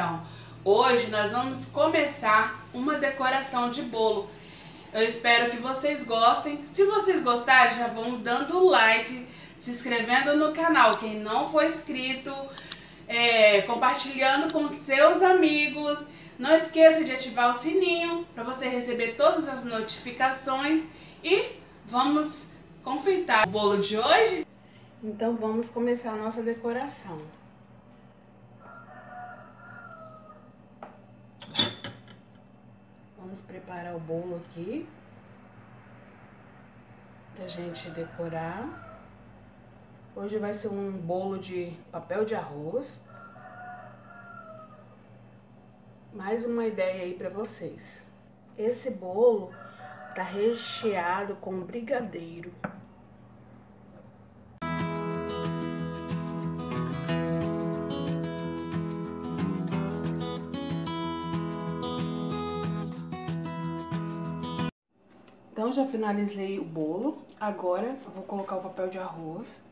Então, hoje nós vamos começar uma decoração de bolo. Eu espero que vocês gostem. Se vocês gostarem, já vão dando like, se inscrevendo no canal. Quem não for inscrito, é, compartilhando com seus amigos. Não esqueça de ativar o sininho para você receber todas as notificações. E vamos confeitar o bolo de hoje? Então vamos começar a nossa decoração. Vamos preparar o bolo aqui pra gente decorar. Hoje vai ser um bolo de papel de arroz. Mais uma ideia aí pra vocês. Esse bolo tá recheado com brigadeiro. Então, já finalizei o bolo. Agora, vou colocar o papel de arroz.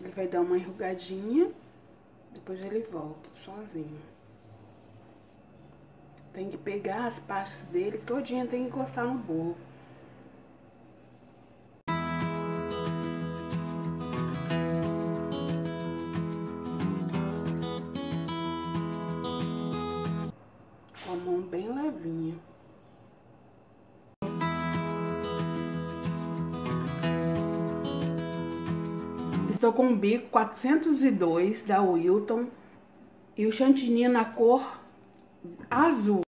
Ele vai dar uma enrugadinha, depois ele volta sozinho. Tem que pegar as partes dele todinha, tem que encostar no bolo. Com a mão bem levinha. Estou com o bico 402 da Wilton e o chantininho na cor azul.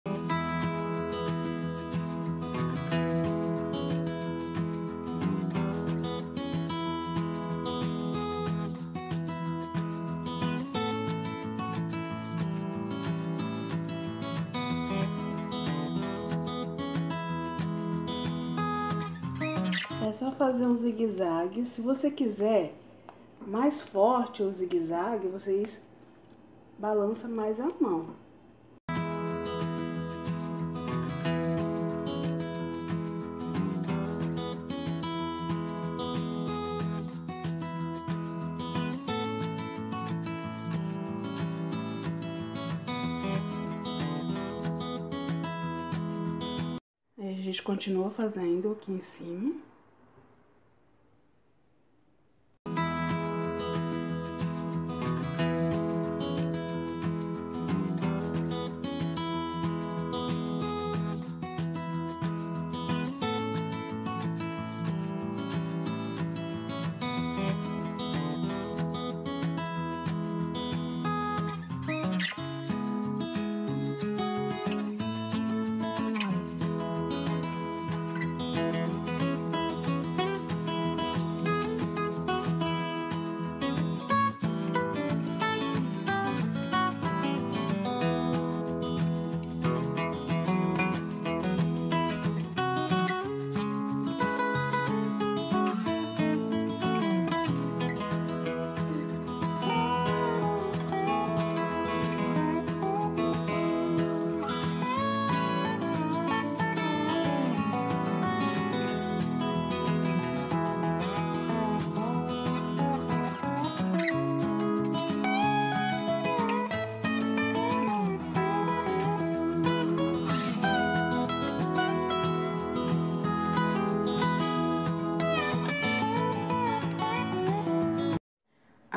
Só fazer um zigue-zague. Se você quiser mais forte o zigue-zague, vocês balançam mais a mão. A gente continua fazendo aqui em cima.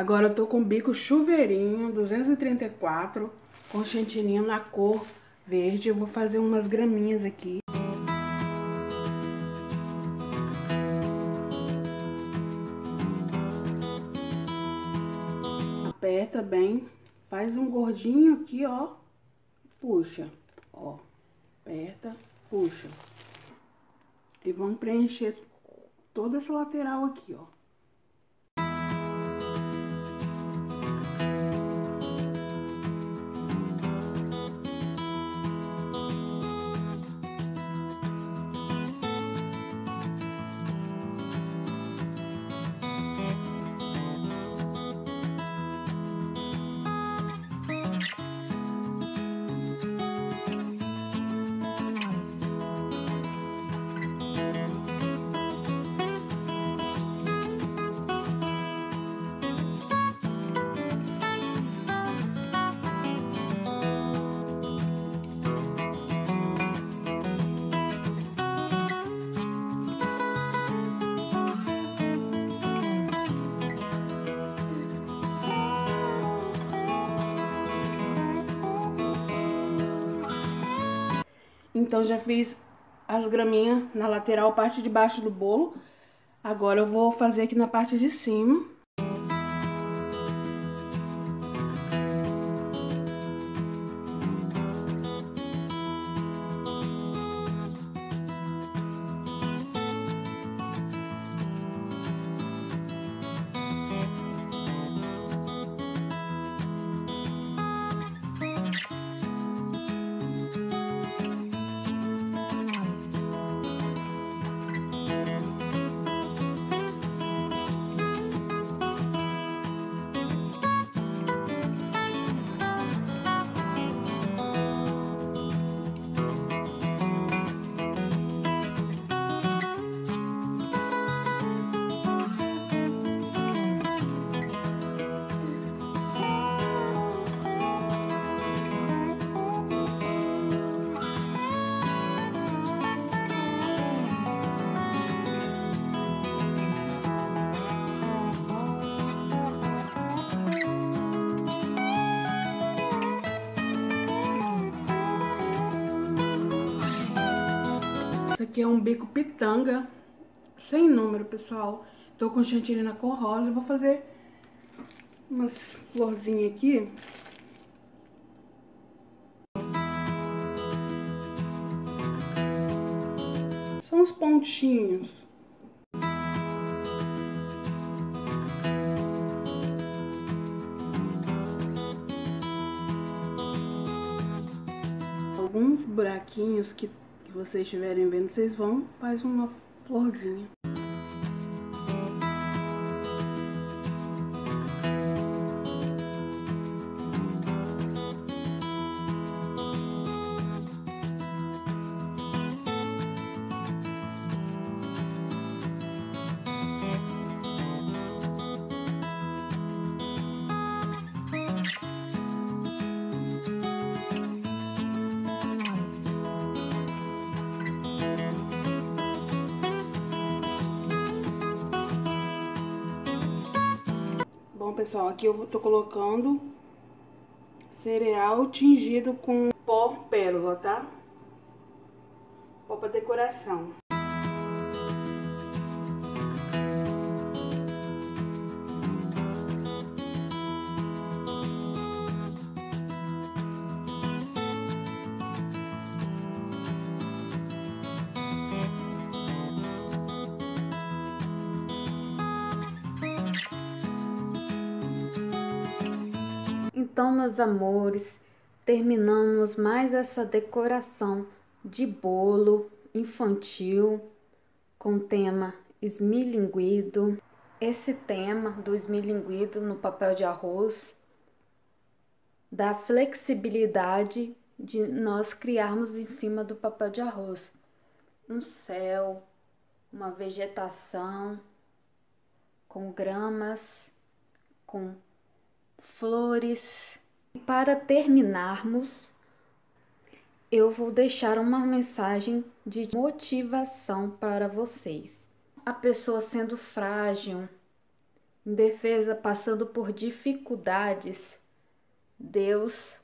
Agora eu tô com bico chuveirinho 234 com chantininho na cor verde. Eu vou fazer umas graminhas aqui. Aperta bem, faz um gordinho aqui, ó. Puxa, ó. Aperta, puxa. E vamos preencher toda essa lateral aqui, ó. Então já fiz as graminhas na lateral, parte de baixo do bolo. Agora eu vou fazer aqui na parte de cima. Esse aqui é um bico pitanga, sem número, pessoal. Tô com chantilly cor rosa. Vou fazer umas florzinhas aqui. São uns pontinhos. Alguns buraquinhos que que vocês estiverem vendo, vocês vão, faz uma florzinha. Pessoal, aqui eu tô colocando cereal tingido com pó pérola, tá? Pó pra decoração. Então, meus amores, terminamos mais essa decoração de bolo infantil com tema esmilinguido. Esse tema do esmilinguido no papel de arroz dá flexibilidade de nós criarmos em cima do papel de arroz um céu, uma vegetação com gramas, com flores. E para terminarmos, eu vou deixar uma mensagem de motivação para vocês. A pessoa sendo frágil, indefesa, passando por dificuldades, Deus,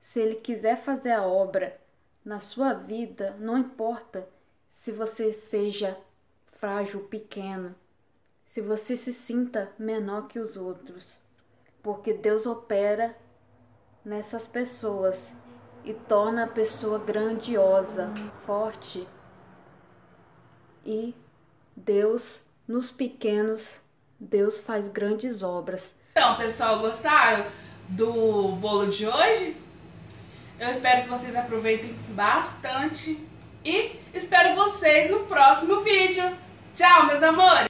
se Ele quiser fazer a obra na sua vida, não importa se você seja frágil, pequeno, se você se sinta menor que os outros porque Deus opera nessas pessoas e torna a pessoa grandiosa, forte. E Deus, nos pequenos, Deus faz grandes obras. Então, pessoal, gostaram do bolo de hoje? Eu espero que vocês aproveitem bastante e espero vocês no próximo vídeo. Tchau, meus amores!